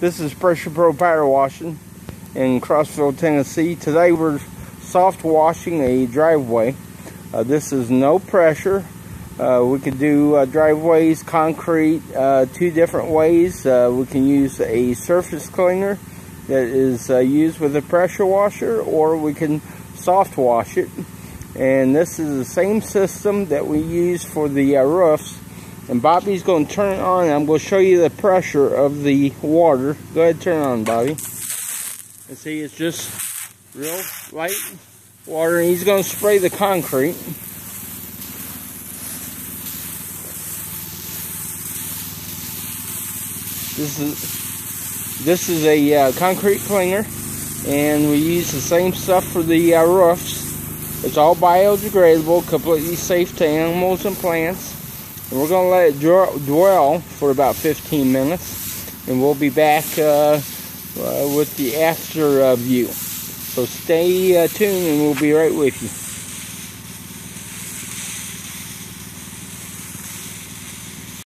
This is Pressure Pro Power Washing in Crossville, Tennessee. Today we're soft washing a driveway. Uh, this is no pressure. Uh, we can do uh, driveways, concrete, uh, two different ways. Uh, we can use a surface cleaner that is uh, used with a pressure washer or we can soft wash it. And this is the same system that we use for the roofs and Bobby's going to turn it on. I'm going to show you the pressure of the water. Go ahead turn it on, Bobby. And see, it's just real light water. And he's going to spray the concrete. This is this is a uh, concrete cleaner, and we use the same stuff for the uh, roofs. It's all biodegradable, completely safe to animals and plants. And we're going to let it dwell for about 15 minutes. And we'll be back uh, uh, with the after view. So stay uh, tuned and we'll be right with you.